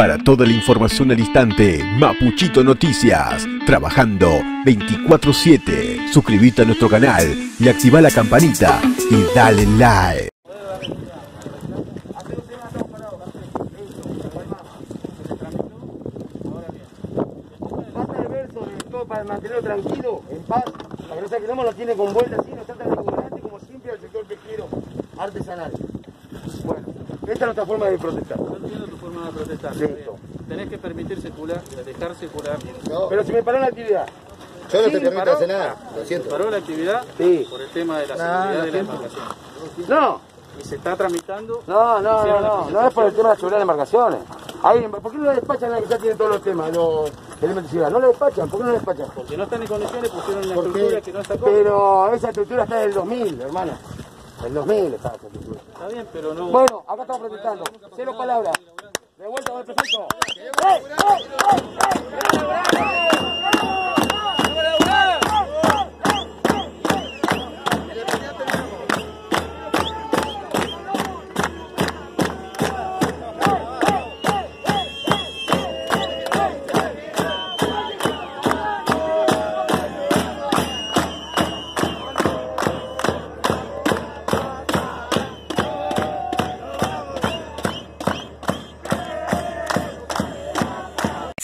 Para toda la información al instante, Mapuchito Noticias. Trabajando 24-7. Suscríbete a nuestro canal y activa la campanita y dale like. Para mantenerlo tranquilo, en paz, no sea que no lo tiene con vuelta así, nos trata de como siempre al sector pesquero artesanal. Bueno, esta es nuestra forma de protestar. No entiendo tu forma de protestar. Tenés que permitir circular, dejar circular. Pero si me paró la actividad. Yo no Sí, te permito paró. hacer nada, lo siento. Paró la actividad Sí. por el tema de la No, seguridad lo de la embarcación. No, Y se está tramitando. no, no, no, la no, no es por el tema de la seguridad de embarcaciones. Ahí, ¿Por qué no le despachan a la que ya tiene todos los temas, los elementos de seguridad? No le despachan, ¿por qué no le despachan? Porque no están en condiciones, pusieron una estructura que no está cómoda. Pero esa estructura está del 2000, hermano. Del 2000 está esa estructura. Está bien, pero no. Bueno, acá estamos protestando. Cero palabras. De vuelta con el prefecto. ¡Eh, eh,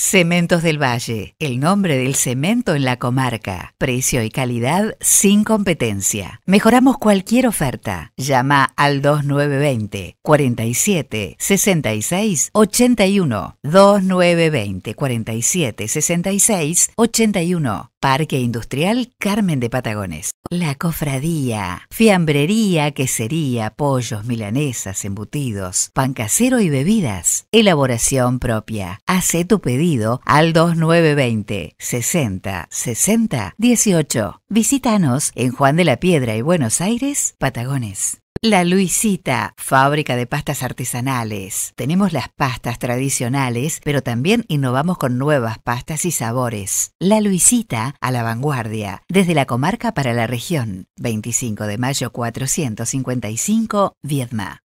Cementos del Valle, el nombre del cemento en la comarca. Precio y calidad sin competencia. Mejoramos cualquier oferta. Llama al 2920 47 66 81. 2920 47 66 81. Parque Industrial Carmen de Patagones. La Cofradía. Fiambrería, quesería, pollos, milanesas, embutidos, pan casero y bebidas. Elaboración propia. Hace tu pedido al 2920 60 60 18. Visítanos en Juan de la Piedra y Buenos Aires, Patagones. La Luisita, fábrica de pastas artesanales. Tenemos las pastas tradicionales, pero también innovamos con nuevas pastas y sabores. La Luisita, a la vanguardia, desde la comarca para la región. 25 de mayo 455, Viedma.